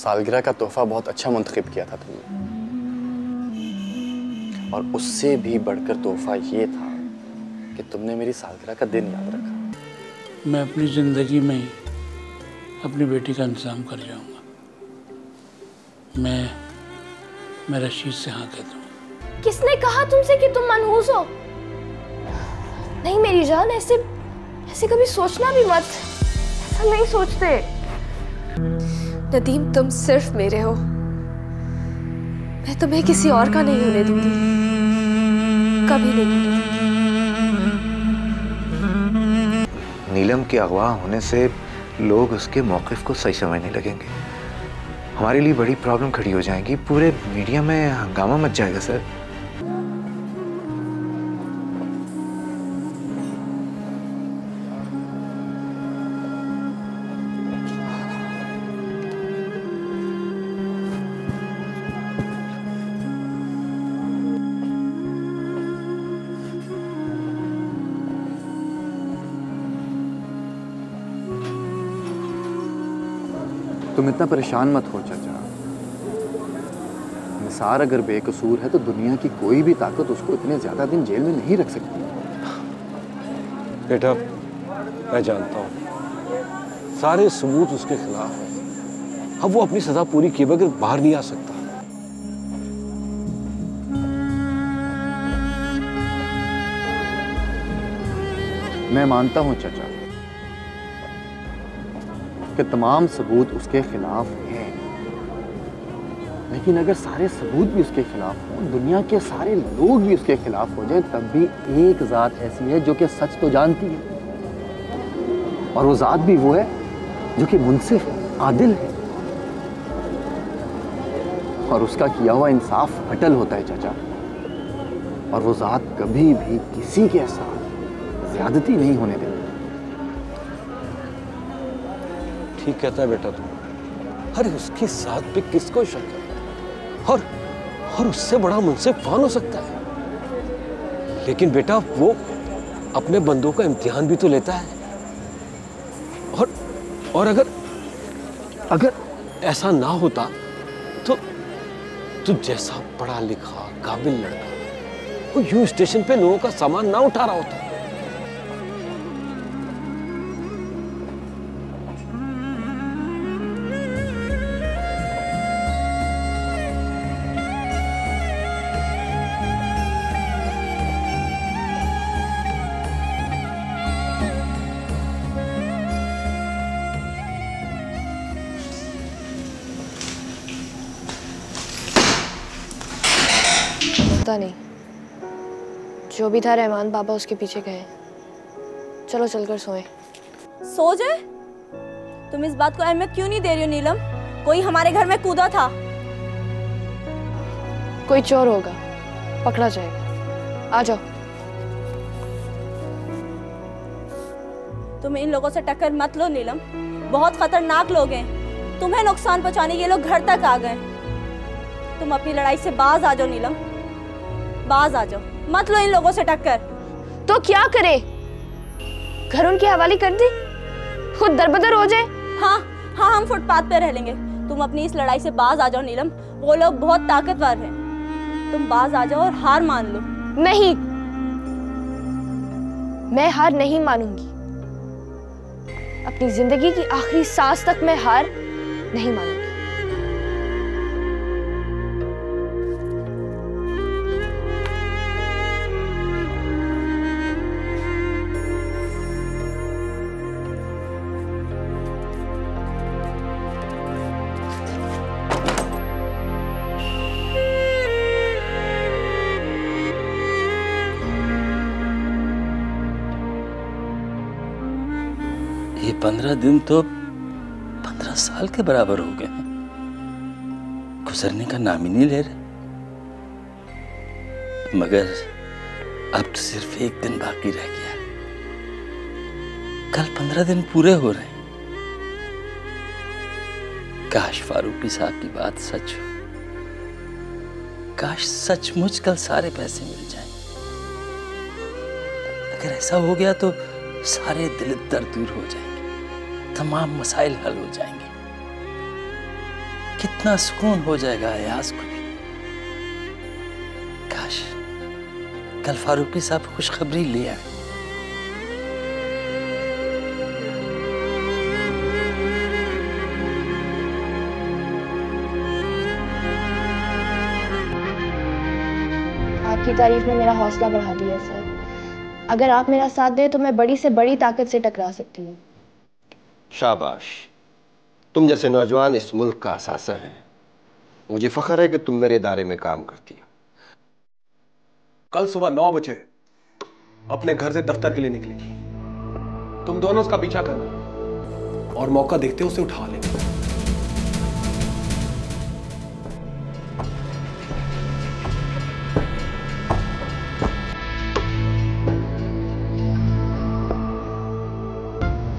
सालगिरह का तोहफा बहुत अच्छा मुंतखब किया था तुमने। और उससे भी बढ़कर तोहफा ये था कि तुमने मेरी सालगिरह का दिन याद रखा। मैं अपनी ज़िंदगी में अपनी बेटी का इंतज़ाम कर जाऊँगा। मैं मैं रशीद से हाँ कह दूँगा किसने कहा तुमसे कि तुम मनहूस हो? नहीं मेरी जान ऐसे ऐसे कभी सोचना भी मत। ऐसा नहीं सोचते। नदीम, तुम सिर्फ़ मेरे हो। मैं तुम्हें किसी और का नहीं होने दूँगी। कभी नहीं होने नीलम के अगवा होने से लोग उसके मौकफ को सही समझने लगेंगे। हमारे लिए बड़ी प्रॉब्लम खड़ी हो जाएगी। पूरे मीडिया में हंगामा मच जाएगा, सर। तुम इतना परेशान मत हो चाचा। निसार अगर बेकसूर है तो दुनिया की कोई भी ताकत उसको इतने ज़्यादा दिन जेल में नहीं रख सकती। बेटा मैं जानता हूँ। सारे सबूत उसके खिलाफ हैं। अब वो अपनी सजा पूरी किए बगैर बाहर नहीं आ सकता। मैं मानता हूँ चाचा। कि तमाम सबूत उसके खिलाफ हैं। लेकिन अगर सारे सबूत भी उसके खिलाफ हों, दुनिया के सारे लोग भी उसके खिलाफ हो जाएँ, तब भी एक जात ऐसी है जो कि सच तो जानती है। और वो जात भी वो है जो कि मुनसिफ है, आदिल है। और उसका किया हुआ इंसाफ अटल होता है, चाचा। और वो जात कभी भी किसी के साथ ज्यादती नहीं होने देती। ठीक कहता है बेटा तू। अरे उसकी साथ पे किसको शक है? और और उससे बड़ा मुझसे कौन हो सकता है? लेकिन बेटा वो अपने बंदों का इम्तिहान भी तो लेता है। और और अगर अगर ऐसा ना होता तो तू जैसा पढ़ा लिखा, काबिल लड़का वो यूँ स्टेशन पे लोगों का सामान ना उठा रहा होता। पता नहीं। जो भी था रहमान बाबा उसके पीछे गए। चलो चलकर सोए। सो जाए? तुम इस बात को अहमियत क्यों नहीं दे रही हो नीलम? कोई हमारे घर में कूदा था। कोई चोर होगा पकड़ा जाएगा। आ जाओ। तुम इन लोगों से टक्कर मत लो नीलम। बहुत खतरनाक लोग हैं। तुम्हें नुकसान पहुँचाने के लोग घर तक आ गए। तुम अपनी लड़ाई से बाज आ जाओ नीलम। बाज आ जाओ। मत लो इन लोगों से टक्कर। तो क्या करे? घर उनके हवाले कर दे। खुद दरबदर हो जाए। हाँ हाँ हम फुटपाथ पे रह लेंगे। तुम अपनी इस लड़ाई से बाज आ जाओ नीलम। वो लोग बहुत ताकतवर हैं। तुम बाज आ जाओ और हार मान लो। नहीं। मैं हार नहीं मानूँगी। अपनी ज़िंदगी की आखिरी सांस तक मैं हार नहीं मानूँगी। पंद्रह दिन तो पंद्रह साल के बराबर हो गए हैं। गुजरने का नाम ही नहीं ले रहे। मगर अब तो सिर्फ़ एक दिन बाकी रह गया कल पंद्रह दिन पूरे हो रहे हैं। काश फारूकी साहब की बात सच हो। काश सचमुच कल सारे पैसे मिल जाएँ। अगर ऐसा हो गया तो सारे दिल दर्द दूर हो जाएँगे तमाम मसाइल हल हो जाएँगे। कितना सुकून हो जाएगा अयाज को भी। काश कल फारूकी साहब खुशखबरी ले आए। आपकी तारीफ़ ने मेरा हौसला बढ़ा दिया, सर। अगर आप मेरा साथ दें तो मैं बड़ी से बड़ी ताकत से टकरा सकती हूँ। शाबाश। तुम जैसे नौजवान इस मुल्क का असासा है। मुझे फख्र है कि तुम मेरे इदारे में काम करती हो। कल सुबह नौ बजे अपने घर से दफ्तर के लिए निकलेगी तुम दोनों उसका पीछा करना और मौका देखते उसे उठा लेना।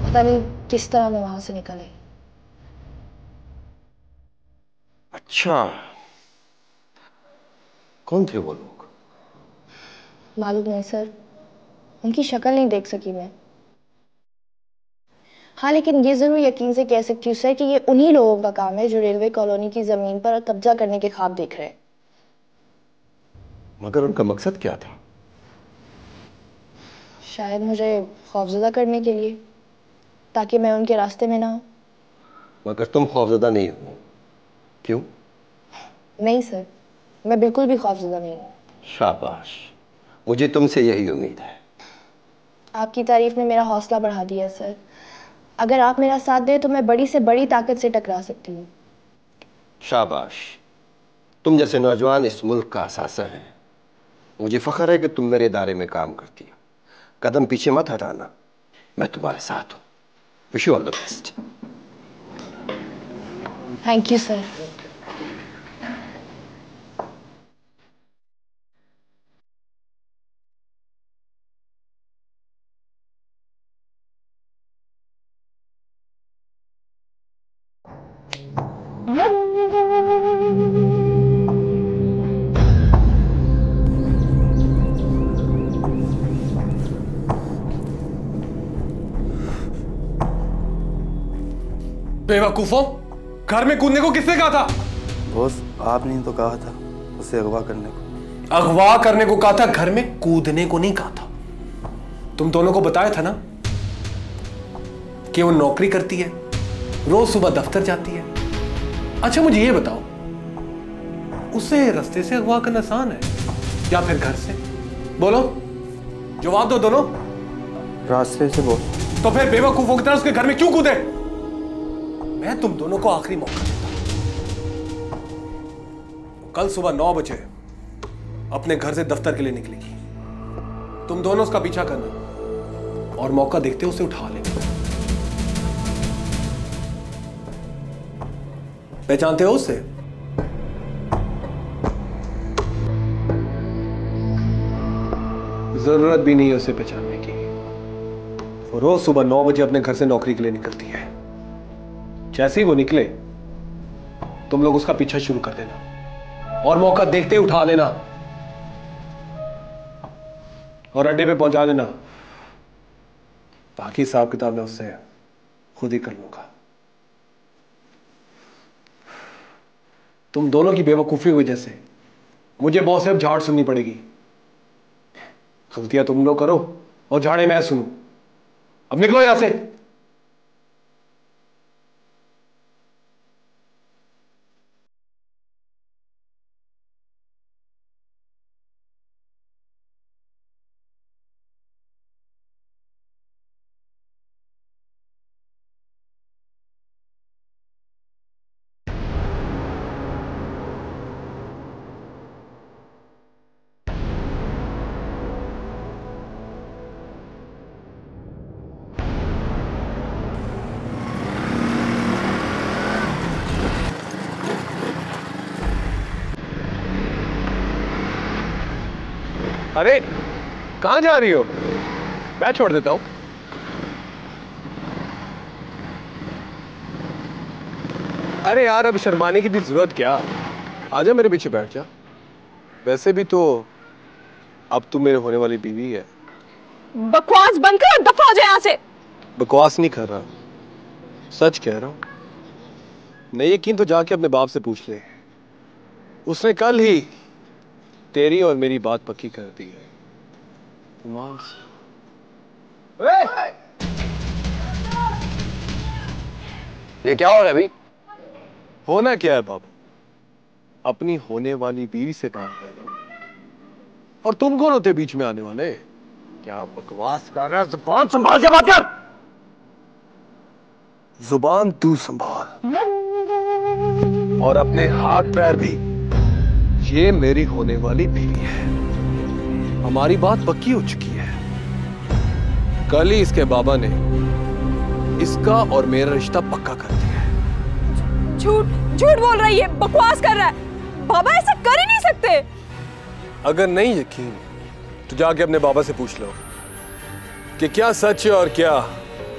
पता नहीं किस तरह मैं वहाँ से निकले। अच्छा। कौन थे वो लोग? मालूम नहीं सर। उनकी शक्ल नहीं देख सकी मैं। हाँ लेकिन ये ज़रूर यकीन से कह सकती हूँ सर कि ये उन्हीं लोगों का काम है जो रेलवे कॉलोनी की ज़मीन पर कब्जा करने के ख्वाब देख रहे हैं। मगर उनका मकसद क्या था? शायद मुझे खौफजदा करने के लिए। ताकि मैं उनके रास्ते में ना हूँ मगर तुम खौफजदा नहीं हो। क्यों? नहीं सर। मैं बिल्कुल भी खौफजदा नहीं हूँ। शाबाश। मुझे तुमसे यही उम्मीद है। आपकी तारीफ़ ने मेरा हौसला बढ़ा दिया सर। अगर आप मेरा साथ दें तो मैं बड़ी से बड़ी ताकत से टकरा सकती हूँ। शाबाश। तुम जैसे नौजवान इस मुल्क का असासा हैं। मुझे फख्र है कि तुम मेरे इदारे में काम करती हो। कदम पीछे मत हटाना। मैं तुम्हारे साथ हूँ। Wish you all the best. Thank you, sir. बेवकूफों? घर में कूदने को किसने कहा था? बॉस आपने तो कहा था उसे अगवा करने को। अगवा करने को कहा था? घर में कूदने को नहीं कहा था। तुम दोनों को बताया था ना कि वो नौकरी करती है रोज सुबह दफ्तर जाती है। अच्छा मुझे ये बताओ उसे रास्ते से अगवा करना आसान है या फिर घर से? बोलो जवाब दो दोनों। रास्ते से बोलो। तो फिर बेवकूफों की तरह उसके घर में क्यों कूदे? मैं तुम दोनों को आखिरी मौका देता हूँ। कल सुबह नौ बजे अपने घर से दफ्तर के लिए निकलेगी। तुम दोनों उसका पीछा करना और मौका देखते उसे उठा लेना। पहचानते हो उसे? ज़रूरत भी नहीं है उसे पहचानने की। वो रोज सुबह नौ बजे अपने घर से नौकरी के लिए निकलती है। जैसे ही वो निकले, तुम लोग उसका पीछा शुरू कर देना और मौका देखते ही उठा लेना और अड्डे पे पहुँचा देना। बाकी हिसाब किताब मैं उससे खुद ही कर लूँगा। तुम दोनों की बेवकूफ़ी की वजह से मुझे बहुत से अब झाड़ सुननी पड़ेगी। गलतियाँ तुम लोग करो और झाड़े मैं सुनू। अब निकलो यहाँ से। अरे कहाँ जा रही हो? मैं छोड़ देता हूँ। अरे यार अब शर्माने की भी ज़रूरत क्या? आजा मेरे पीछे बैठ जा। वैसे भी तो अब तू मेरे होने वाली बीवी है। बकवास बंद कर दफ़ा हो जाए यहाँ से। बकवास नहीं कर रहा। सच कह रहा हूँ। नहीं यकीन तो जाके अपने बाप से पूछ ले। उसने कल ही तेरी और मेरी बात पक्की कर दी है। ये क्या हो रहा है अभी? होना क्या है बाबू? अपनी होने वाली बीवी से बात कर रहा और तुम कौन होते बीच में आने वाले? क्या बकवास कर रहा है? ज़ुबान संभाल के बात कर। ज़ुबान तू संभाल। और अपने हाथ पैर भी। ये मेरी होने वाली बीवी है। हमारी बात पक्की हो चुकी है। कल ही इसके बाबा ने इसका और मेरा रिश्ता पक्का कर दिया है। झूठ झूठ बोल रही है बकवास कर रहा है। बाबा ऐसा कर ही नहीं सकते। अगर नहीं यकीन तो जाके अपने बाबा से पूछ लो कि क्या सच है और क्या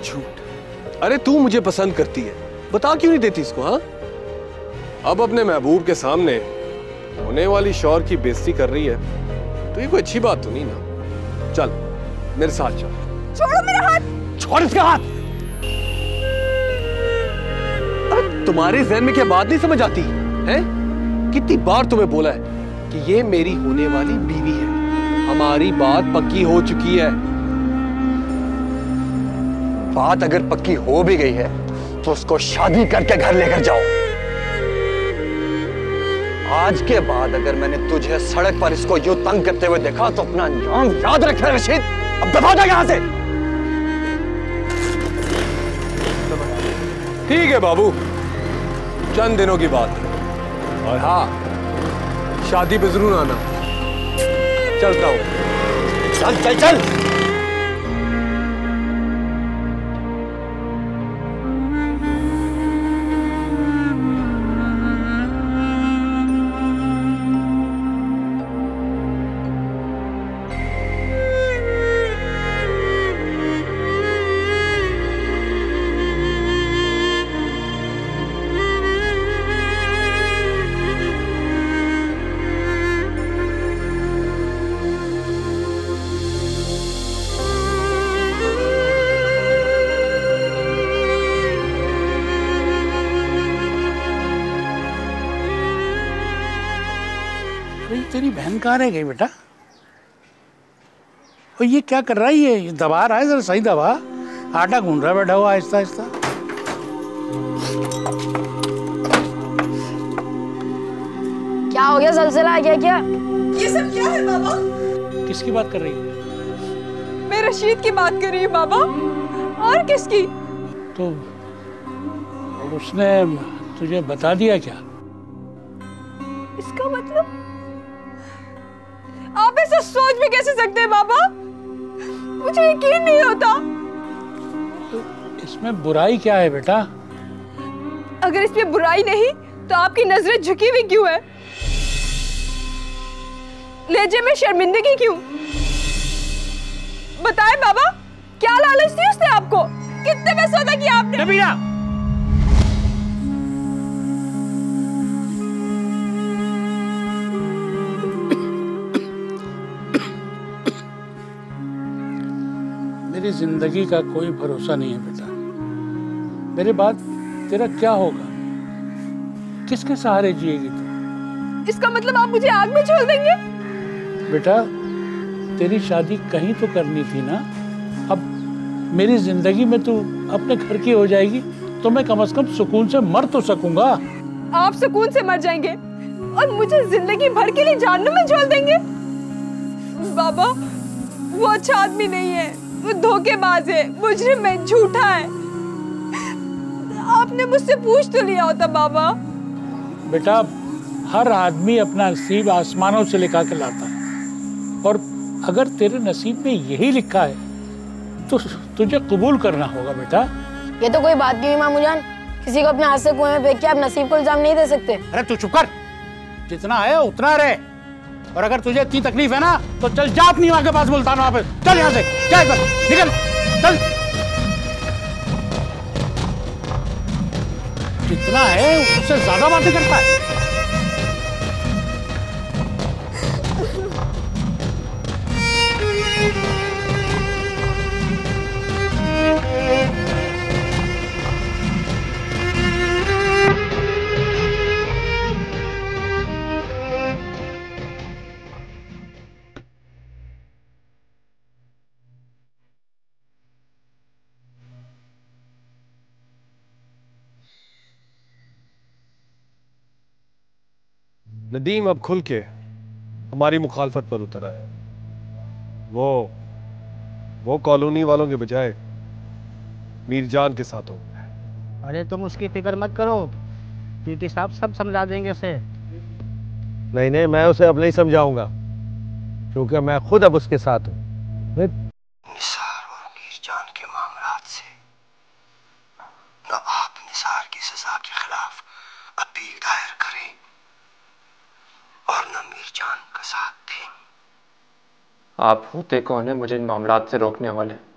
झूठ। अरे तू मुझे पसंद करती है। बता क्यों नहीं देती इसको हाँ? अब अपने महबूब के सामने होने वाली शौर की बेइज्जती कर रही है तो ये कोई अच्छी बात तो नहीं ना। चल मेरे साथ चल। छोड़ो मेरा हाथ। छोड़ इसका हाथ। अरे तुम्हारे जहन में क्या बात नहीं समझ आती? है? कितनी बार तुम्हें बोला है कि ये मेरी होने वाली बीवी है। हमारी बात पक्की हो चुकी है। बात अगर पक्की हो भी गई है तो उसको शादी करके घर लेकर जाओ। आज के बाद अगर मैंने तुझे सड़क पर इसको यूँ तंग करते हुए देखा तो अपना अंजाम याद रखे रशीद। अब दफ़ा जा यहाँ से। ठीक है बाबू। चंद दिनों की बात है। और हाँ शादी पे ज़रूर आना। चलता हूँ। चल चल चल। अरे तेरी बहन कहाँ रह गई बेटा? और ये क्या कर रहा है? ये ये दबा रहा है जरा सही दबा आटा गूंद रहा है बैठा हुआ आहिस्ता आहिस्ता। क्या हो गया? सलसला आ गया क्या? ये सब क्या है बाबा? किसकी बात कर रही है? मैं रशीद की बात कर रही हूँ बाबा। और किसकी? तो उसने तुझे बता दिया क्या? इसका मतलब आप ऐसा सोच भी कैसे सकते हैं बाबा? मुझे यकीन नहीं होता। इसमें बुराई क्या है बेटा? अगर इसमें बुराई नहीं तो आपकी नज़रें झुकी हुई क्यों है? लेजे में शर्मिंदगी क्यों? बताए बाबा क्या लालच थी उसने आपको? कितने में सौदा किया आपने? नबीना! मेरी ज़िंदगी का कोई भरोसा नहीं है बेटा। मेरे बाद तेरा क्या होगा? किसके सहारे जिएगी तू? इसका मतलब आप मुझे आग में छोड़ देंगे? बेटा तेरी शादी कहीं तो करनी थी ना? अब मेरी ज़िंदगी में तू अपने घर की हो जाएगी तो मैं कम से कम सुकून से मर तो सकूँगा। आप सुकून से मर जाएँगे और मुझे ज़िंदगी भर के लिए जानने में छोड़ देंगे। बाबा वो अच्छा आदमी नहीं है। वो धोखेबाज है। मुजरिम है झूठा है। आपने मुझसे पूछ तो लिया होता बाबा। बेटा हर आदमी अपना नसीब आसमानों से लिखा के लाता है। और अगर तेरे नसीब में यही लिखा है तो तुझे कबूल करना होगा बेटा। ये तो कोई बात नहीं मामू जान किसी को अपने हाथ से कुएँ में फेंक के आप नसीब को इल्ज़ाम नहीं दे सकते। अरे तू चुप कर। जितना है उतना रहे। और अगर तुझे इतनी तकलीफ़ है ना तो चल जा अपनी माँ के पास, मुल्तान वापस चल यहाँ से। जा निकल। चल। कितना है? उससे ज़्यादा बातें करता है। नदीम अब खुल के हमारी मुखालफत पर उतर आया वो वो कॉलोनी वालों के बजाय मीरजान के साथ हो अरे तुम उसकी फ़िक्र मत करो। पीटी साहब सब समझा देंगे उसे। नहीं नहीं मैं उसे अब नहीं समझाऊँगा क्योंकि मैं खुद अब उसके साथ हूँ। निसार और मीरजान के मामलात से न आप निसार की सजा के खिलाफ अपील दायर करें। और न मीरजान का साथ थे आप होते कौन है? मुझे इन मामला से रोकने वाले।